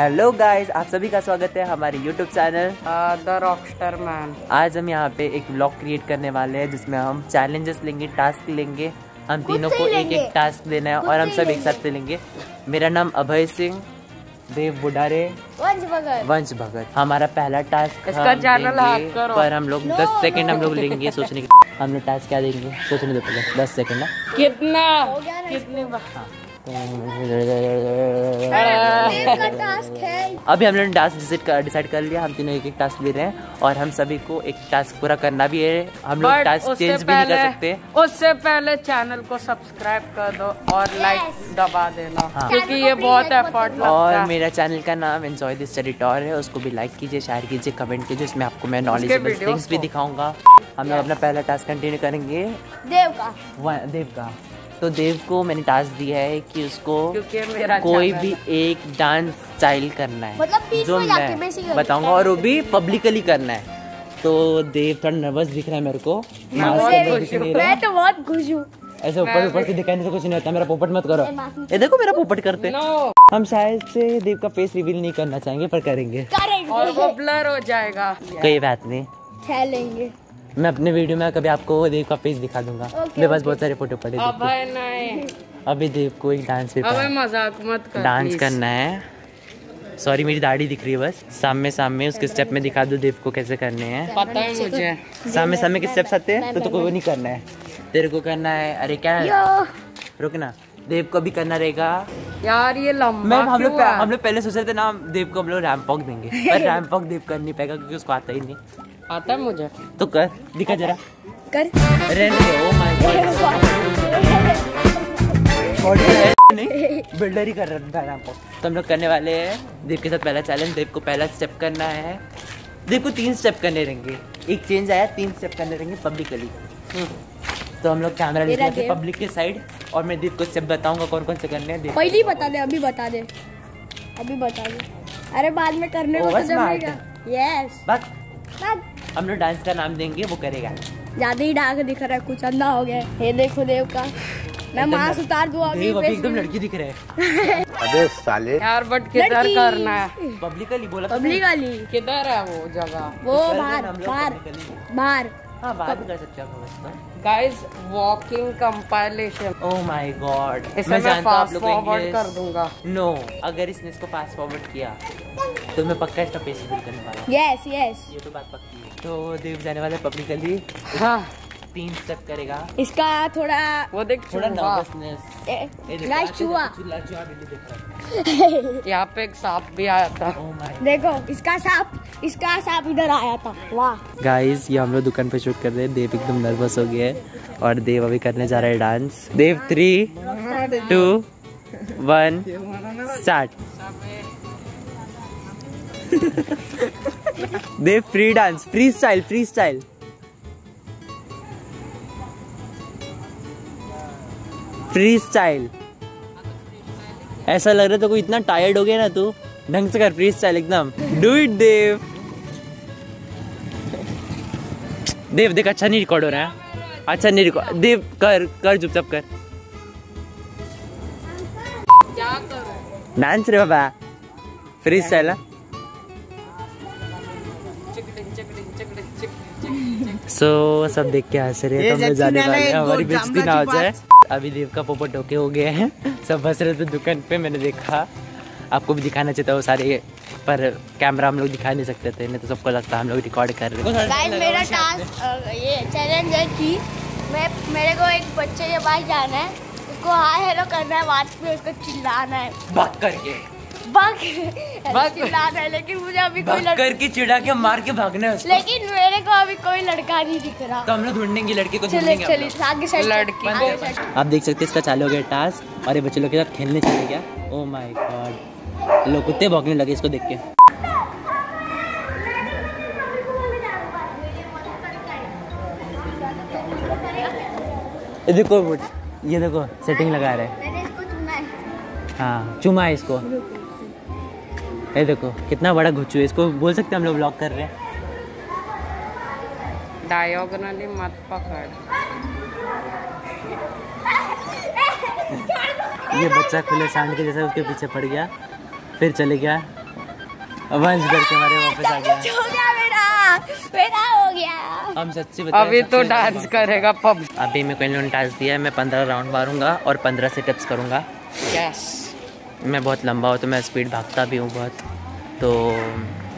Hello guys आप सभी का स्वागत है हमारे YouTube channel the rockstar man आज हम यहाँ पे एक ब्लॉग क्रिएट करने वाले हैं जिसमें हम चैलेंजेस लेंगे टास्क लेंगे. हम तीनों को एक एक टास्क देना है और हम सब एक साथ लेंगे. मेरा नाम अभय सिंह देव बुडारे वंश भगत। वंश भगत. हमारा पहला टास्क इसका hack करो। पर हम लोग दस सेकंड हम लोग लेंगे सोचने के हम लोग टास्क क्या देंगे? सोचने दो पहले. दस सेकंड ना? कितना? कितने है. अभी हम लोगों ने टास्क डिसाइड कर डिसाइड कर लिया हम तीनों एक एक टास्क ले रहे हैं और हम सभी को एक टास्क पूरा करना भी है। हम लोग टास्क चेंज भी नहीं कर सकते। उससे पहले चैनल को सब्सक्राइब कर दो और लाइक दबा देना हाँ। क्योंकि ये बहुत एफर्ट लगता और मेरा चैनल का नाम एंजॉय दिस टेरिटोर है उसको भी लाइक कीजिए शेयर कीजिए कमेंट कीजिए उसमें आपको मैं नॉलेजेबल थिंग्स भी दिखाऊँगा। हम लोग अपना पहला टास्क कंटिन्यू करेंगे। देव का देव का तो देव को मैंने टास्क दिया है कि उसको मेरा कोई भी एक डांस स्टाइल करना है। मतलब जो मैं बताऊँगा और वो भी पब्लिकली करना है। तो देव थोड़ा नर्वस दिख रहा है मेरे को। मैं तो बहुत खुश हूँ। ऐसे ऊपर ऊपर से दिखाने से कुछ नहीं होता। मेरा पोपट मत करो। ये देखो मेरा पोपट करते। हम शायद से देव का फेस रिवील नहीं करना चाहेंगे पर करेंगे। करेंगे। और वो ब्लर हो जाएगा। कोई बात नहीं। खेलेंगे मैं अपने वीडियो में कभी आपको देव का फेस दिखा दूँगा। मेरे पास बहुत सारे फ़ोटो पड़े अभी देव को एक डांस भी मज़ाक मत कर डांस करना है। सॉरी मेरी दाढ़ी दिख रही है बस। सामने सामने उसके स्टेप में दिखा दो देव को कैसे करने हैं। पता है मुझे। सामने सामने के स्टेप्स आते हैं? तो, तो कोई वो नहीं करना है। तेरे को करना है। अरे क्या? है रुकना। देव को भी करना रहेगा। यार ये लंबा हम लोग हम लोग पहले सोच रहे थे ना देव को हम लोग रैम्प वॉक देंगे। पर रैम्प वॉक देव कर नहीं पाएगा क्योंकि उसको आता ही नहीं। आता है मुझे? तो कर दिखा जरा। कर। रहने ओ माय गॉड नहीं बिल्डर ही कर रहा था वॉक तो हम लोग करने वाले हैं देव के साथ पहला चैलेंज देव को पहला स्टेप करना है। देव को तीन स्टेप करने रहेंगे। एक चेंज आया तीन स्टेप करने रहेंगे पब्लिकली तो हम लोग कैमरा लेके आते पब्लिक के साइड और मैं देव को स्टेप बताऊँगा कौन कौन से करने हैं। पहले बता दे अभी बता दे। अभी बता दे। अरे बाद में करने को तो यस बस हम लोग डांस का नाम देंगे वो करेगा। ज़्यादा ही डाक दिख रहा है कुछ अंधा हो गया है। ये देखो देव का। मैं मास मास्क उतार दूँ अभी अभी एकदम लड़की दिख रहे है। अबे साले। यार बट किधर करना है? पब्लिकली बोला पब्लिक वाली। किधर है वो जगह? वो बाहर बाहर बाहर। हाँ बाहर भी कर सकते हो आप बस guys walking compilation oh my god इसमें मैं जानता हूँ आप फास्ट लोग फॉरवर्ड कर दूँगा। नो no, अगर इसने इसको फास्ट फॉरवर्ड किया तो मैं पक्का इसका पेज बिल करने वाला हूँ। यस यस ये तो बात पक्की है। तो देव जाने वाले पब्लिकली हाँ। तीन स्टेप करेगा। इसका थोड़ा वो देख थोड़ा चूहा। नर्वसनेस गाइस छुआ यहाँ पे एक सांप भी आया था। ओह माय देखो इसका सांप इसका सांप इधर आया था। वाह। गाइस ये हम लोग दुकान पे शूट कर रहे हैं। देव एकदम नर्वस हो गया है। और देव अभी करने जा रहा है dance Dev three two one start Dev free dance freestyle freestyle freestyle ऐसा लग रहा है तो कोई इतना टायर्ड हो गया ना तू? ढंग से कर फ्री स्टाइल एकदम। डू इट देव देव देख अच्छा नहीं रिकॉर्ड हो रहा है। अच्छा नहीं रिकॉर्ड देव कर कर चुपचाप कर। डांस रे बाबा। फ्री स्टाइल सो सब देख के हंस रहे हैं तो हम जाने वाले हमारी बेइज्जती ना हो जाए। अभी देव का पोपट ढोके हो गए हैं। सब हंस रहे थे दुकान पे मैंने देखा। आपको भी दिखाना चाहता हूँ सारे पर कैमरा हम लोग दिखा नहीं सकते थे नहीं तो सबको लगता हम लोग रिकॉर्ड कर रहे हैं मेरा टास्क ये चैलेंज है कि मैं मेरे को एक बच्चे के पास जाना है उसको हाय हेलो करना है बात पे उसको चिल्लाना है। बात करके बग बग। है लेकिन मुझे अभी कोई लड़का करके चिढ़ा के मार के भागना है लेकिन मेरे को अभी कोई लड़का नहीं दिख रहा। तो हम लोग ढूंढेंगे लड़के को चलिए लड़की आप देख सकते हैं इसका चालू हो गया टास्क और ये बच्चे लोग के साथ खेलने चले गया। ओ माय गॉड लोग कुत्ते भौंकने लगे इसको देख के। ये देखो ये देखो सेटिंग लगा रहे हैं। मैंने इसको चुना है। हाँ चुमा है इसको। ये देखो कितना बड़ा घुच्चू है। इसको बोल सकते हैं हम लोग ब्लॉक कर रहे हैं? डायोगनली मत पकड़। ये बच्चा खुले सांड के जैसा उसके पीछे पड़ गया फिर चले गया। वंश करके हमारे वापस आ गया। हो गया मेरा मेरा हो गया। हम सच्ची अभी तो डांस करेगा पब अभी मेरे को इन्होंने टास्क दिया है मैं पंद्रह राउंड मारूँगा और पंद्रह से टिप्स करूँगा। यस मैं बहुत लंबा हूँ तो मैं स्पीड भागता भी हूँ बहुत। तो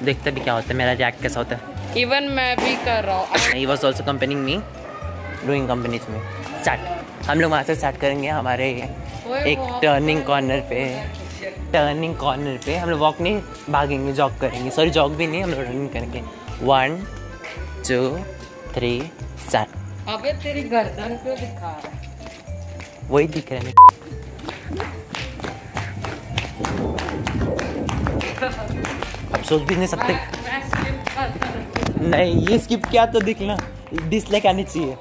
देखते भी क्या होता है मेरा रिएक्ट कैसा होता है। इवन मैं भी कर रहा हूँ। He was also companying me doing companies में। स्टार्ट हम लोग वहाँ से स्टार्ट करेंगे हमारे एक टर्निंग कॉर्नर पे। टर्निंग कॉर्नर पे। हम लोग वॉक नहीं भागेंगे जॉग करेंगे। सॉरी जॉग भी नहीं हम लोग रनिंग करेंगे। वन टू थ्री स्टार्ट अबे तेरी गर्दन क्यों दिखा रहा है? वही दिख रहा है। अब सोच भी नहीं सकते। नहीं, ये स्किप किया तो दिखना डिसलाइक आनी चाहिए।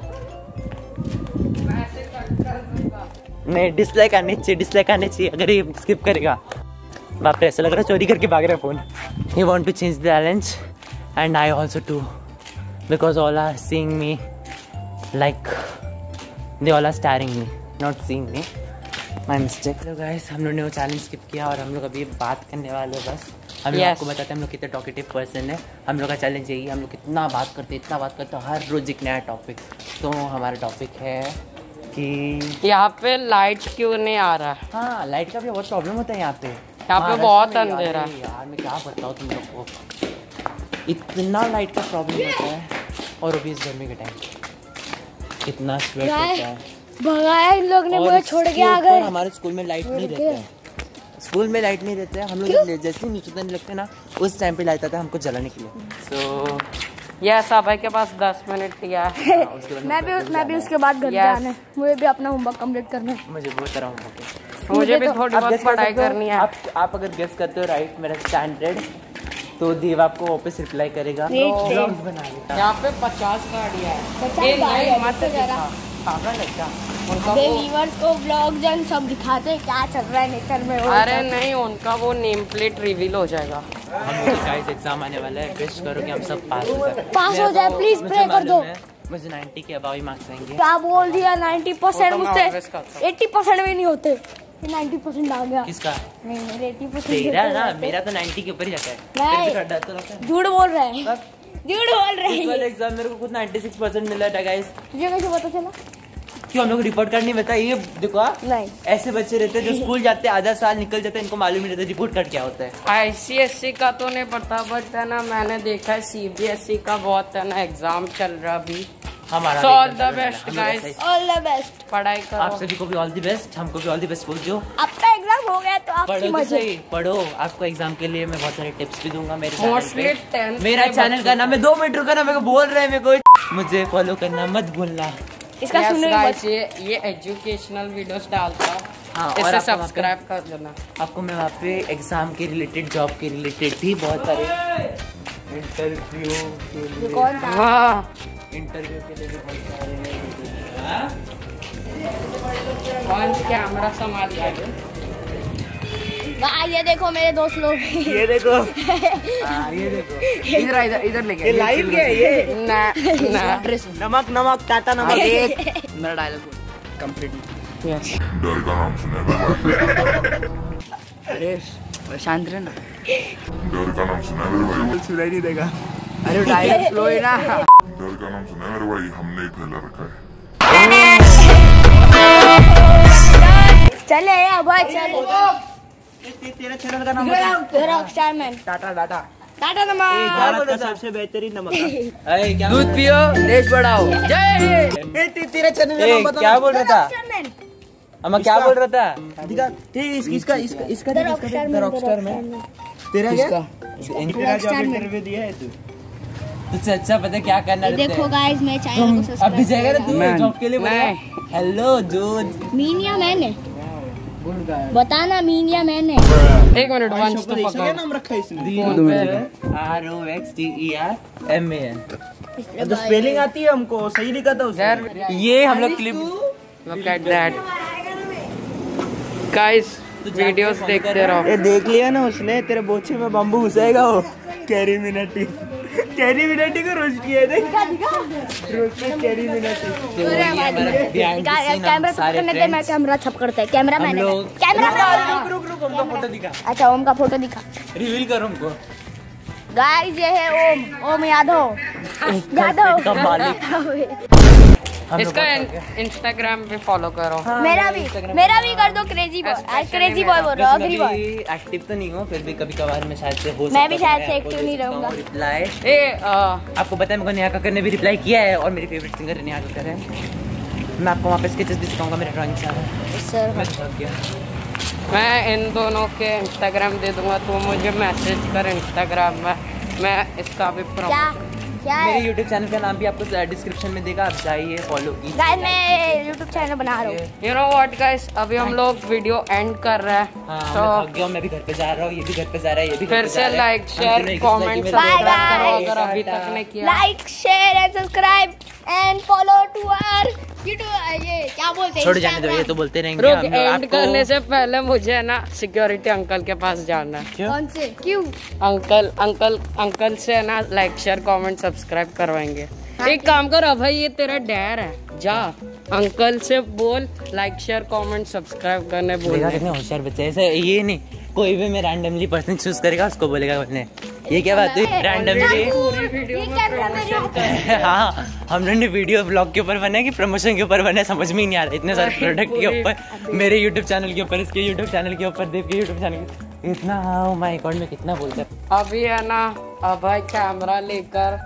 नहीं डिसलाइक आनी चाहिए डिसलाइक आनी चाहिए। अगर ये स्किप करेगा। बाप ऐसा लग रहा है चोरी करके भाग रहा phone he want to change the challenge and I also too because all are seeing me like they all are staring me not seeing me my mistake hello guys हम लोग ने वो चैलेंज स्किप किया और हम लोग अभी बात करने वाले हैं बस। हम लोग Yes. आपको बताते हैं हम लोग कितने टॉकेटिव पर्सन है। हम लोग का चैलेंज यही है, हम लोग कितना बात करते हैं इतना बात करते हैं हर रोज एक नया टॉपिक तो हमारा टॉपिक है कि यहाँ पे लाइट क्यों नहीं आ रहा? है हाँ लाइट का भी बहुत प्रॉब्लम होता है यहाँ पे। यहाँ पे बहुत में यार, अंधेरा। यार मैं क्या बताऊँ तुम लोग को? इतना लाइट का प्रॉब्लम होता है और अभी इस गर्मी के टाइम इतना स्वेट होता है। भगाया इन लोग ने मुझे छोड़ के आ गए। हमारे स्कूल में लाइट नहीं रहता है। स्कूल में लाइट नहीं रहता है। हम लोग जैसे ही नीचे उतरने लगते ना उस टाइम पे लाइट आता है हमको जलाने के लिए। सो यस अभय के पास दस मिनट दिया मैं भी मैं भी उसके बाद घर. जाना। है मुझे भी अपना होमवर्क कंप्लीट करना है। मुझे बहुत तरह होमवर्क है। मुझे भी तो- थोड़ी बहुत पढ़ाई करनी है। आप आप अगर गेस करते हो राइट मेरा स्टैंडर्ड तो देव आपको वापस रिप्लाई करेगा। यहाँ पे पचास गाड़ियाँ हैं। पचास नहीं, मत जरा। पागल है क्या उनका अबे वो व्यूअर्स को व्लॉग जन सब दिखाते हैं क्या चल रहा है नेचर में वो अरे नहीं उनका वो नेम प्लेट रिवील हो जाएगा। गाइस एग्ज़ाम आने वाला है विश करो कि हम सब पास हो जाए। पास हो जाए प्लीज़ प्रे कर दो। मुझे 90 के अबाव ही मार्क्स आएँगे क्या बोल दिया 90 परसेंट तो मुझसे? 80 परसेंट भी नहीं होते। 90 परसेंट आ गया। किसका? नहीं मेरे 80 परसेंट तेरा ना मेरा तो 90 के ऊपर ही जाता है। तो है। झूठ बोल रहे हैं। झूठ बोल रहे हैं। एग्ज़ाम मेरे को खुद 96 परसेंट मिला था गाइस तुझे कैसे पता चला? क्यों हम लोग रिपोर्ट करनी बता ये देखो नहीं। ऐसे बच्चे रहते हैं जो स्कूल जाते हैं आधा साल निकल जाते हैं इनको मालूम नहीं रहता रिपोर्ट कार्ड क्या होता है। आईसीएससी का तो नहीं पता बट है ना मैंने देखा है सीबीएसई का बहुत है ना एग्ज़ाम चल रहा अभी। हमारा ऑल द बेस्ट पढ़ाई आप सभी को भी ऑल दी बेस्ट हमको भी ऑल दी बेस्ट बोल दो आपका एग्ज़ाम हो गया तो पढ़ो तो सही पढ़ो। आपको एग्ज़ाम के लिए मैं बहुत सारे टिप्स भी दूँगा मेरे मोस्टली मेरा चैनल का नाम है दो मिनट मेरे को बोल रहे हैं मेरे को। मुझे फॉलो करना मत भूलना। इसका सुनने के बाद ये ये एजुकेशनल वीडियोस डालता हूँ। हाँ, और इसे आपको सब्सक्राइब कर देना। आपको मैं वहाँ पे एग्ज़ाम के रिलेटेड जॉब के रिलेटेड भी बहुत सारे इंटरव्यू के लिए कौन था? हाँ। इंटरव्यू के लिए भी बहुत सारे हाँ? कौन? कैमरा संभाल रहा वाह ये देखो मेरे दोस्त लोग। ये देखो। हाँ ये देखो। इधर इधर इधर लेके ये लाइव क्या है ये? ना ना। नमक नमक टाटा नमक। मेरा डायलॉग कंप्लीट डर का नाम सुना अरे शांत रहना डर का नाम सुना है मेरे भाई सुनाई नहीं देगा। अरे डायलॉग स्लो है ना। डर का नाम सुना है मेरे भाई हमने ही फैला रखा है। चले अब चले। तेरा चैनल का नाम तेरा स्टारमैन टाटा टाटा। टाटा नमक भारत का सबसे बेहतरीन नमक क्या दूध पियो देश बढ़ाओ। जय तेरा चैनल का नाम क्या बोल रहा था? अम्मा क्या बोल रहा था? इसका इसका इसका रॉकस्टार मैन तेरा क्या? तेरा रॉकस्टार इंटरव्यू दिया है तू। तुझसे अच्छा पता क्या करना देखो गाइस मेरे चैनल को अब भी जाएगा ना तू? जॉब के लिए हेलो जूद मीनिया मैंने। बताना मीनिया मैंने एक मिनट वंश तो क्या नाम रखा है इसने। R O X T E R M A N तो स्पेलिंग आती है हमको सही लिखा था उसने। यार ये हम लोग clip look at that guys videos देखते रहो। ये देख लिया ना उसने तेरे बोछे में बम्बू घुसाएगा वो। कैरी मिनटी कैरी मिनाटी को रोस्ट किया देख। रोस्ट कैरी मिनटी कैमरा मैं कैमरा छप करता है। कैमरा मैन कैमरा मैन रुक रुक रुक फ़ोटो दिखा। अच्छा ओम का फ़ोटो दिखा। रिवील कर हमको गाइस ये है ओम। ओम यादव। यादव। इसका हो। इंस्टाग्राम पे फॉलो करो। हाँ, मेरा भी मेरा भी कर दो क्रेजी बॉय क्रेजी बॉय बोल रहा हूँ मैं बॉय एक्टिव तो नहीं हूँ फिर भी कभी कभार मैं शायद से हो मैं भी शायद से आपको नहीं रहूँगा। रिप्लाई ए आपको पता है मेरे को नेहा कक्कर ने भी रिप्लाई किया है और मेरी फेवरेट सिंगर नेहा कक्कर है। मैं आपको वहाँ पे स्केचेस भी सिखाऊँगा मेरा ड्राइंग सर। मैं इन दोनों के इंस्टाग्राम दे दूँगा तो मुझे मैसेज कर इंस्टाग्राम में। मैं इसका भी क्या? मेरे यूट्यूब YouTube चैनल का नाम भी आपको डिस्क्रिप्शन में देगा आप जाइए फॉलो कीजिए गाइस मैं YouTube चैनल बना रहा हूँ। यू नो व्हाट गाइस अभी हम लोग वीडियो एंड कर रहे हैं हाँ तो मैं थक गया हूँ मैं भी घर पे जा रहा हूँ ये भी घर पे जा रहा है ये भी फिर से। Like share comment. अगर अभी तक नहीं किया। Like share and subscribe YouTube ये क्या बोलते हैं छोड़ जाने दो ये तो बोलते रहेंगे रुक एंड करने से पहले मुझे ना सिक्योरिटी अंकल के पास जाना है। क्यों? कौन से? क्यों? अंकल अंकल अंकल से ना लाइक शेयर कमेंट सब्सक्राइब करवाएँगे। एक काम कर भाई ये तेरा डैर है। जा अंकल से बोल लाइक शेयर कमेंट सब्सक्राइब करने बोल होशियार बच्चे ऐसे ये नहीं कोई भी मैं रैंडमली पर्सन चूज़ करेगा उसको बोलेगा बोलने ये क्या बात हुई? रैंडमली हाँ। हम लोग ने वीडियो ब्लॉग के ऊपर बना कि प्रमोशन के ऊपर बना है, समझ में ही नहीं आ रहा। इतने सारे प्रोडक्ट के ऊपर मेरे यूट्यूब चैनल के ऊपर इसके यूट्यूब चैनल के ऊपर देव के यूट्यूब चैनल इतना हाँ माय गॉड में कितना बोलते अभी है ना अभय कैमरा लेकर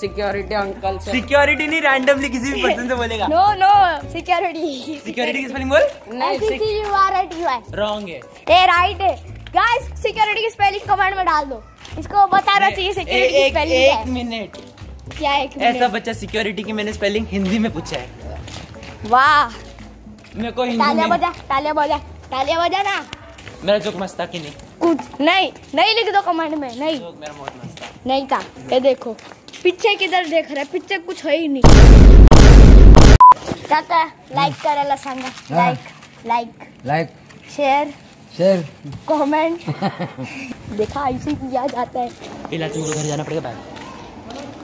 सिक्योरिटी अंकल से। सिक्योरिटी नहीं रैंडमली किसी भी पर्सन से बोलेगा। नो नो सिक्योरिटी सिक्योरिटी की स्पेलिंग बोल? नहीं C U R I T Y wrong है। ए राइट है। गाइस सिक्योरिटी की स्पेलिंग कमेंट में डाल दो। इसको बताना चाहिए सिक्योरिटी की स्पेलिंग एक मिनट। क्या है एक ऐसा बच्चा सिक्योरिटी की मैंने स्पेलिंग हिंदी में पूछा है। वाह। मेरे को हिंदी तालियाँ बजा तालियाँ बजा तालियाँ बजा ना। मेरा जोक मस्त था कि नहीं? कुछ नहीं नहीं लिख दो कमेंट में नहीं। जोक मेरा बहुत मस्त था। नहीं था ये देखो। पीछे किधर देख रहे पीछे कुछ है ही नहीं। काका लाइक करेला सांगा। Like like like share share comment देखा ऐसे ही किया जाता है फ़िलहाल तुमको घर जाना पड़ेगा बाय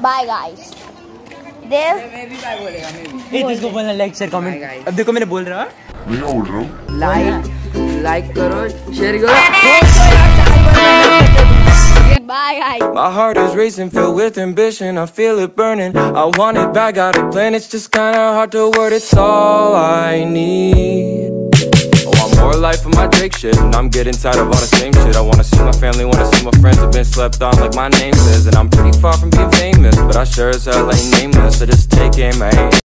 बाय गाइस देव ए इसको बोलना लाइक शेयर कमेंट अब देखो मैंने बोल रहा मैं बोल रहा हूँ लाइक लाइक करो शेयर करो bye guys My heart is racing, filled with ambition. I feel it burning. I want it back, got a plan. It's just kinda hard to word. It's all I need. More life of my Drake shit, and I'm getting tired of all the same shit. I wanna see my family, wanna see my friends. Have been slept on like my name says, and I'm pretty far from being famous, but I sure as hell ain't nameless. I just take aim, I ain't.